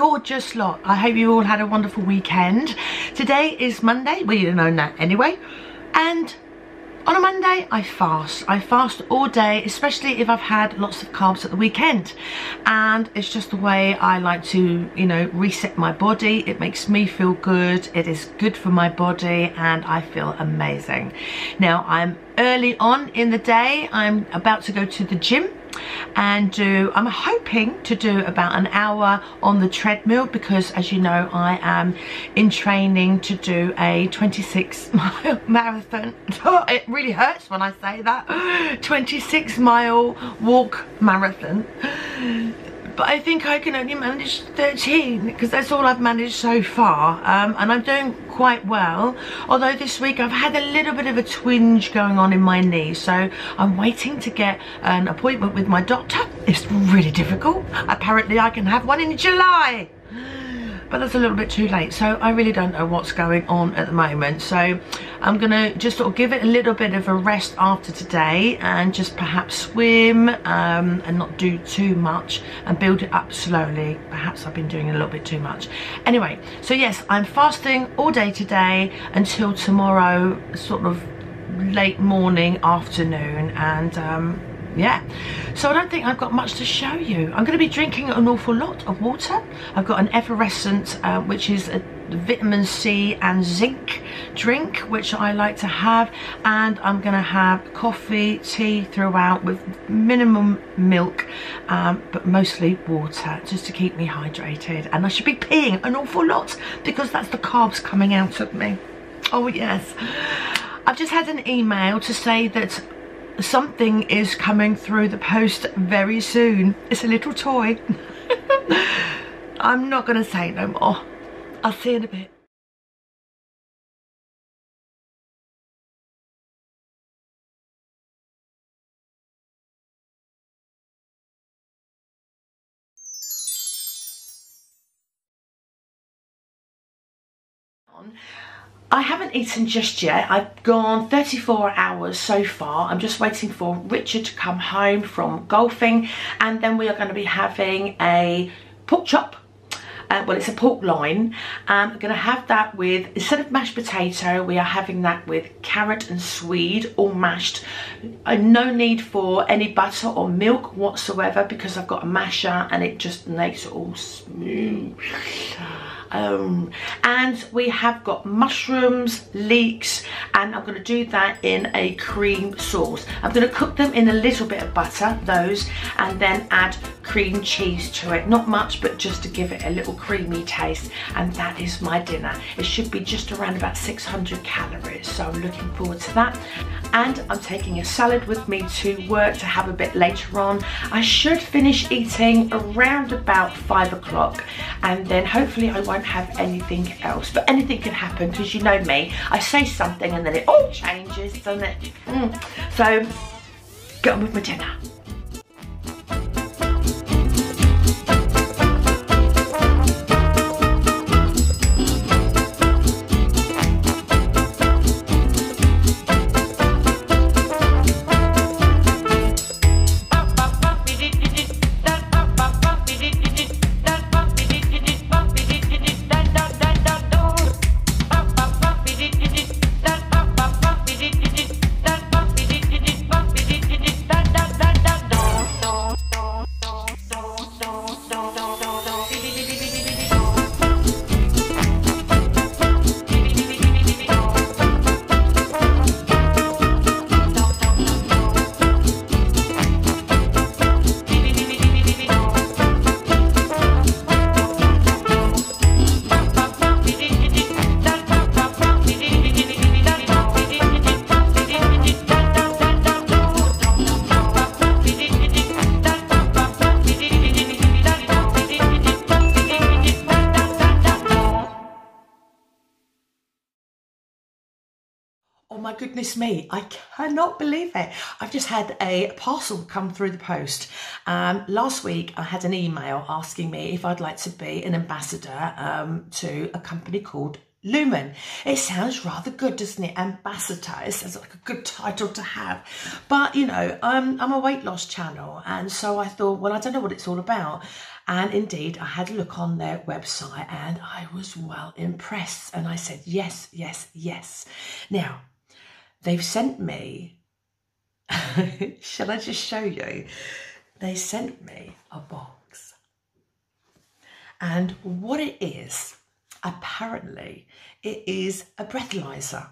gorgeous lot. I hope you all had a wonderful weekend. Today is Monday. Well, you know that anyway. And on a Monday, I fast. I fast all day, especially if I've had lots of carbs at the weekend. And it's just the way I like to, you know, reset my body. It makes me feel good. It is good for my body and I feel amazing. Now, I'm early on in the day. I'm about to go to the gym and do I'm hoping to do about an hour on the treadmill because as you know I am in training to do a 26 mile marathon. It really hurts when I say that. 26 mile walk marathon but I think I can only manage 13 because that's all I've managed so far um, and I'm doing quite well. Although this week I've had a little bit of a twinge going on in my knee so I'm waiting to get an appointment with my doctor. It's really difficult. Apparently I can have one in July but that's a little bit too late. So I really don't know what's going on at the moment. So I'm gonna just sort of give it a little bit of a rest after today and just perhaps swim um, and not do too much and build it up slowly. Perhaps I've been doing a little bit too much. Anyway so yes I'm fasting all day today until tomorrow sort of late morning afternoon. And um, yeah. So I don't think I've got much to show you. I'm going to be drinking an awful lot of water. I've got an effervescent uh, which is a vitamin C and zinc drink which I like to have. And I'm going to have coffee tea throughout with minimum milk um, but mostly water just to keep me hydrated. And I should be peeing an awful lot because that's the carbs coming out of me. Oh yes. I've just had an email to say that something is coming through the post very soon. It's a little toy. I'm not going to say no more. I'll see you in a bit. I haven't eaten just yet. I've gone 34 hours so far. I'm just waiting for Richard to come home from golfing and then we are going to be having a pork chop uh, well it's a pork loin um, I'm going to have that with instead of mashed potato we are having that with carrot and swede all mashed uh, no need for any butter or milk whatsoever because I've got a masher and it just makes it all smooth um, and we have got mushrooms, leeks, and I'm going to do that in a cream sauce. I'm going to cook them in a little bit of butter, those, and then add cream cheese to it. Not much, but just to give it a little creamy taste. And that is my dinner. It should be just around about 600 calories. So I'm looking forward to that. And I'm taking a salad with me to work to have a bit later on. I should finish eating around about five o'clock. And then hopefully I won't have anything else. But anything can happen because you know me. I say something and then it all changes, doesn't it? Mm. So, get on with my dinner. Goodness me, I cannot believe it. I've just had a parcel come through the post. Um, last week, I had an email asking me if I'd like to be an ambassador um, to a company called Lumen. It sounds rather good, doesn't it? Ambassador. It sounds like a good title to have. But, you know, I'm, I'm a weight loss channel. And so I thought, well, I don't know what it's all about. And indeed, I had a look on their website and I was well impressed. And I said, yes, yes, yes. Now, they've sent me, shall I just show you? They sent me a box. And what it is, apparently it is a breathalyzer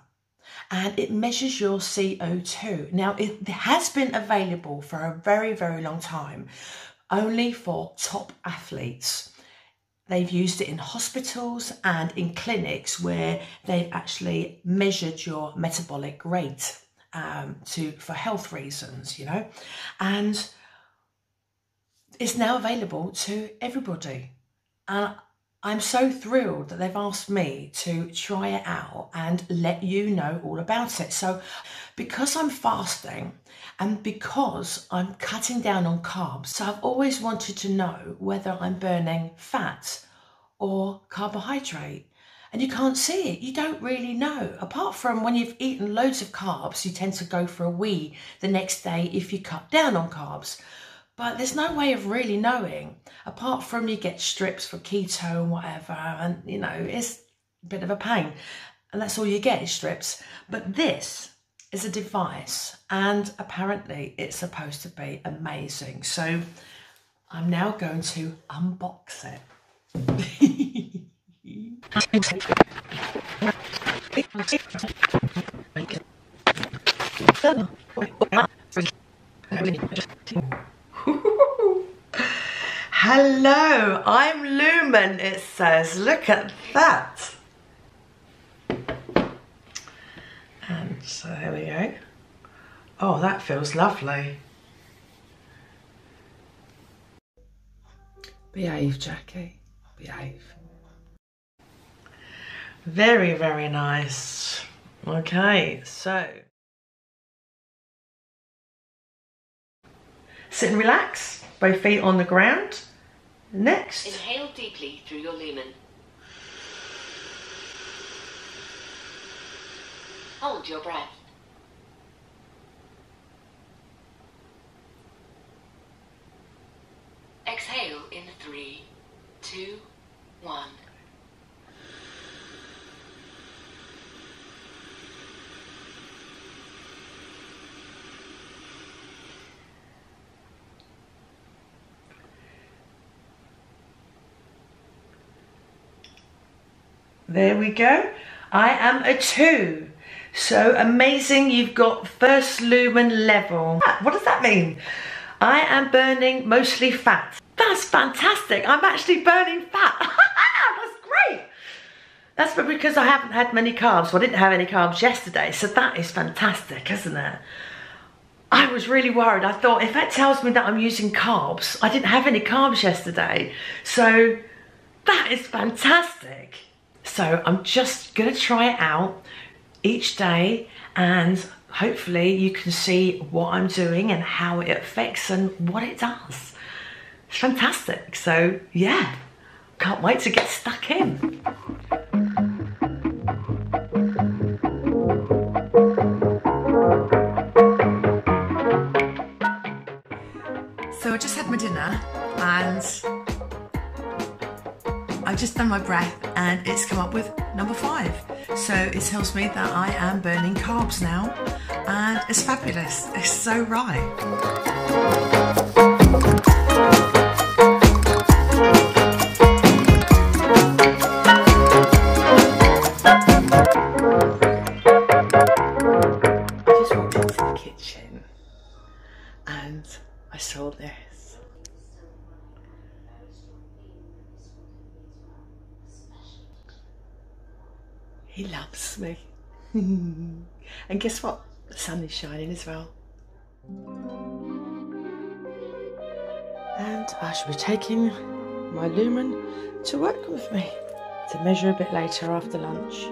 and it measures your CO2. Now, it has been available for a very, very long time, only for top athletes. They've used it in hospitals and in clinics where they've actually measured your metabolic rate um, to for health reasons, you know, and it's now available to everybody. And I'm so thrilled that they've asked me to try it out and let you know all about it. So, because I'm fasting and because I'm cutting down on carbs, so I've always wanted to know whether I'm burning fat or carbohydrate. And you can't see it, you don't really know. Apart from when you've eaten loads of carbs, you tend to go for a wee the next day if you cut down on carbs. But there's no way of really knowing, apart from you get strips for keto and whatever, and you know, it's a bit of a pain. And that's all you get is strips. But this is a device, and apparently it's supposed to be amazing. So I'm now going to unbox it. I'm Lumen, it says. Look at that. And so there we go. Oh, that feels lovely. Behave, Jackie. Behave. Very, very nice. Okay, so. Sit and relax, both feet on the ground. Next. Inhale deeply through your lumen. Hold your breath. Exhale in three, two, one. There we go. I am a two. So amazing, you've got first lumen level. Ah, what does that mean? I am burning mostly fat. That's fantastic. I'm actually burning fat. That's great. That's because I haven't had many carbs. Well, I didn't have any carbs yesterday. So that is fantastic, isn't it? I was really worried. I thought if that tells me that I'm using carbs, I didn't have any carbs yesterday. So that is fantastic. So I'm just gonna try it out each day and hopefully you can see what I'm doing and how it affects and what it does. It's fantastic. So yeah, can't wait to get stuck in. I've just done my breath and it's come up with number five. So it tells me that I am burning carbs now and it's fabulous. It's so right. And guess what? The sun is shining as well. And I shall be taking my lumen to work with me to measure a bit later after lunch.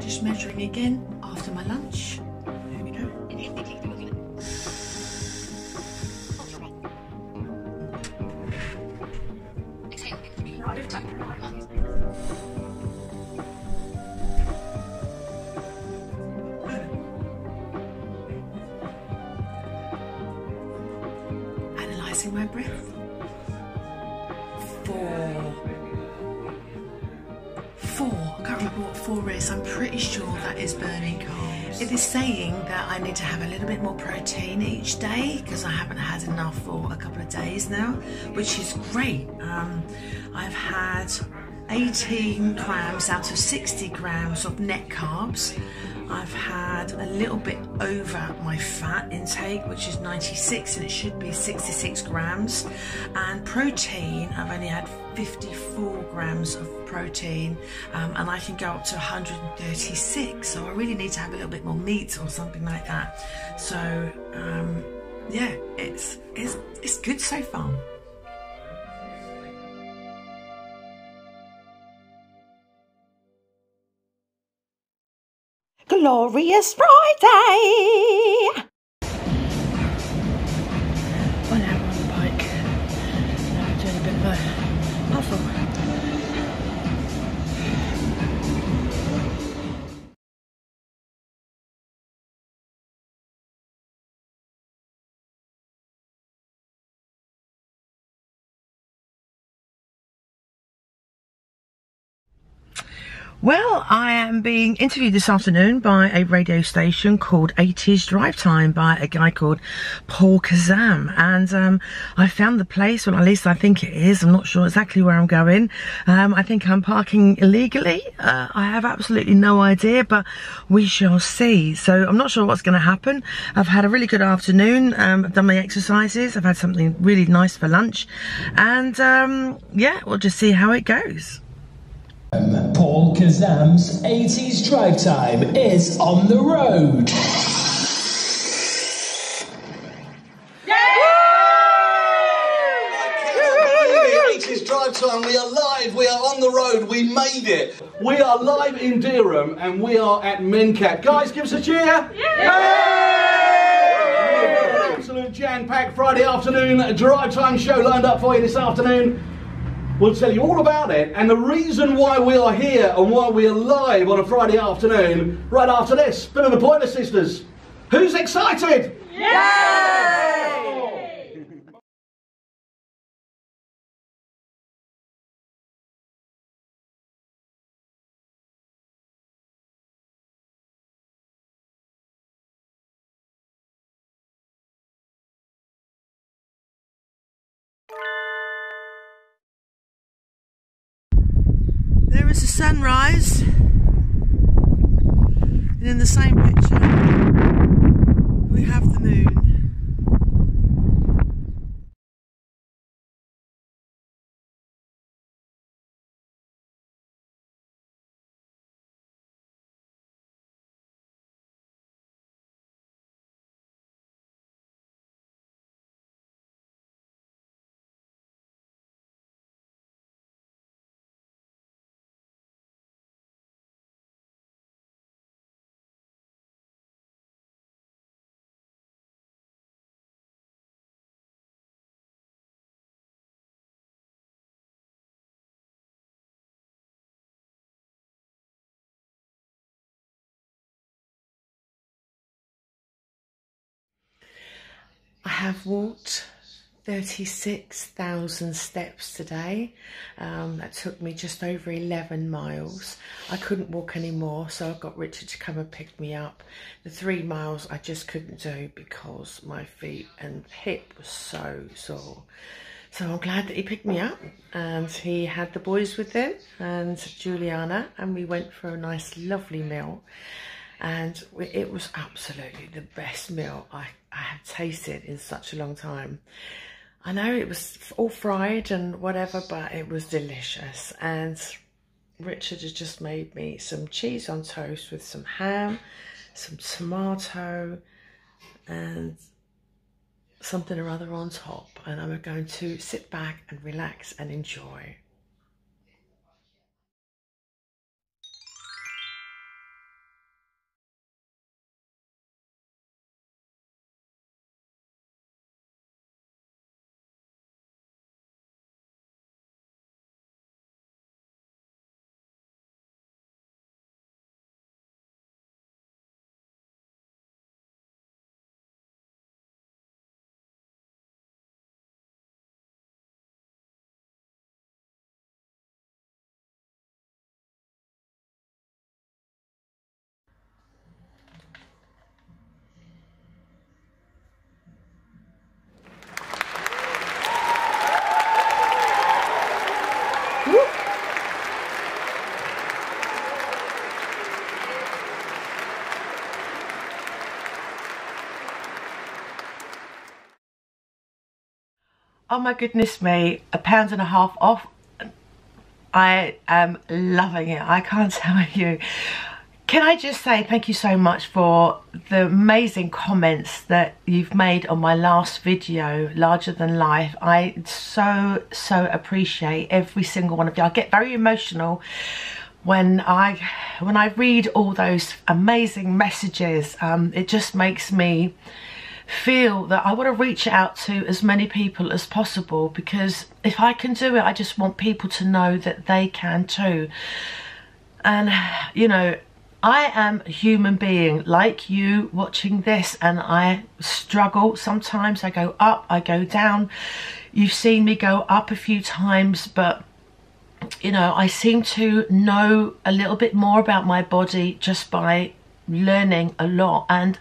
Just measuring again after my lunch. Is burning. It is saying that I need to have a little bit more protein each day because I haven't had enough for a couple of days now, which is great. Um, I've had 18 grams out of 60 grams of net carbs. I've had a little bit over my fat intake, which is 96 and it should be 66 grams. And protein, I've only had 54 grams of protein um, and I can go up to 136. So I really need to have a little bit more meat or something like that. So um, yeah, it's, it's, it's good so far. Glorious Friday! Well, I am being interviewed this afternoon by a radio station called 80s Drive Time by a guy called Paul Kazam. And um, I found the place, well, at least I think it is. I'm not sure exactly where I'm going. Um, I think I'm parking illegally. Uh, I have absolutely no idea, but we shall see. So I'm not sure what's going to happen. I've had a really good afternoon. Um, I've done my exercises. I've had something really nice for lunch. And um, yeah, we'll just see how it goes. Um, Paul Kazam's 80s Drive Time is on the road. It is drive time. We are live. We are on the road. We made it. We are live in Durham and we are at Mencap. Guys, give us a cheer. Yeah! Absolute jam-packed Friday afternoon drive time show lined up for you this afternoon. We'll tell you all about it and the reason why we are here and why we are live on a Friday afternoon right after this. Bit of the Pointer Sisters. Who's excited? There is a sunrise. And in the same picture, we have the moon. I have walked 36,000 steps today. Um, that took me just over 11 miles. I couldn't walk anymore, so I got Richard to come and pick me up. The three miles I just couldn't do because my feet and hip was so sore. So I'm glad that he picked me up and he had the boys with him and Juliana and we went for a nice lovely meal and it was absolutely the best meal I, I have tasted in such a long time. I know it was all fried and whatever, but it was delicious. And Richard has just made me some cheese on toast with some ham, some tomato, and something or other on top. And I'm going to sit back and relax and enjoy. Oh my goodness me, a pound and a half off. I am loving it. I can't tell you. Can I just say thank you so much for the amazing comments that you've made on my last video, Larger Than Life. I so, so appreciate every single one of you. I get very emotional when I when I read all those amazing messages. Um, it just makes me feel that I want to reach out to as many people as possible because if I can do it, I just want people to know that they can too. And, you know, I am a human being like you watching this and I struggle. Sometimes I go up, I go down. You've seen me go up a few times, but you know, I seem to know a little bit more about my body just by learning a lot. And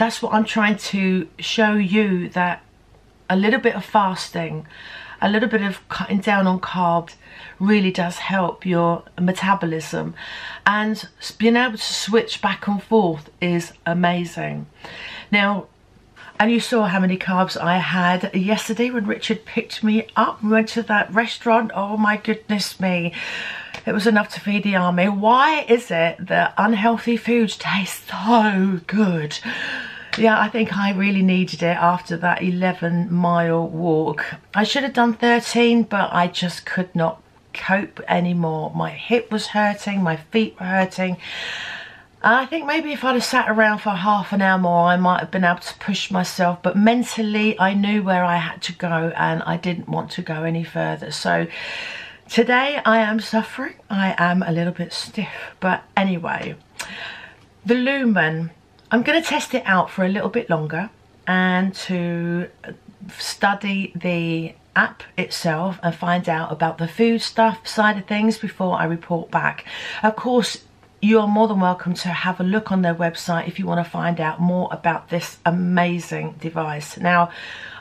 that's what I'm trying to show you that a little bit of fasting, a little bit of cutting down on carbs really does help your metabolism and being able to switch back and forth is amazing. Now and you saw how many carbs I had yesterday when Richard picked me up. We went to that restaurant. Oh my goodness me. It was enough to feed the army. Why is it that unhealthy foods taste so good? Yeah, I think I really needed it after that 11 mile walk. I should have done 13, but I just could not cope anymore. My hip was hurting, my feet were hurting. I think maybe if I'd have sat around for half an hour more, I might have been able to push myself. But mentally, I knew where I had to go and I didn't want to go any further. So today I am suffering. I am a little bit stiff. But anyway, the Lumen, I'm going to test it out for a little bit longer and to study the app itself and find out about the food stuff side of things before I report back. Of course, you are more than welcome to have a look on their website if you want to find out more about this amazing device. Now,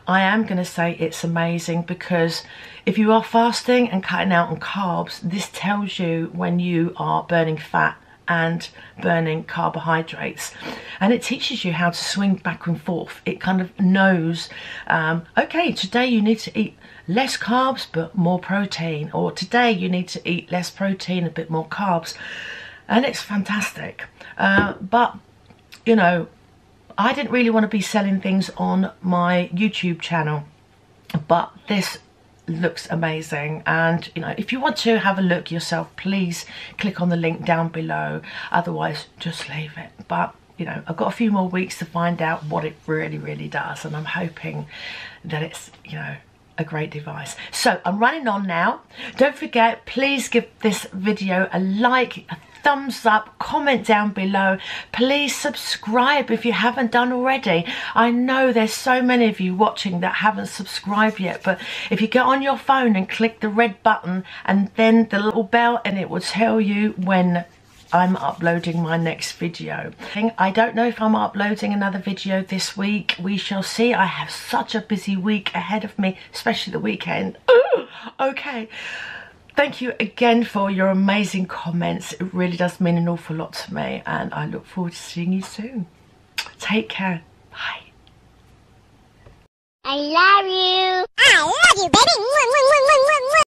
I am going to say it's amazing because if you are fasting and cutting out on carbs, this tells you when you are burning fat and burning carbohydrates. And it teaches you how to swing back and forth. It kind of knows um, okay today you need to eat less carbs but more protein or today you need to eat less protein a bit more carbs. And it's fantastic. Uh, but you know I didn't really want to be selling things on my YouTube channel but this looks amazing and you know if you want to have a look yourself please click on the link down below otherwise just leave it but you know I've got a few more weeks to find out what it really really does and I'm hoping that it's you know a great device. So I'm running on now. Don't forget, please give this video a like, a thumbs up, comment down below. Please subscribe if you haven't done already. I know there's so many of you watching that haven't subscribed yet, but if you get on your phone and click the red button and then the little bell and it will tell you when I'm uploading my next video. I don't know if I'm uploading another video this week. We shall see. I have such a busy week ahead of me, especially the weekend. Ooh, okay. Thank you again for your amazing comments. It really does mean an awful lot to me and I look forward to seeing you soon. Take care. Bye. I love you. I love you, baby.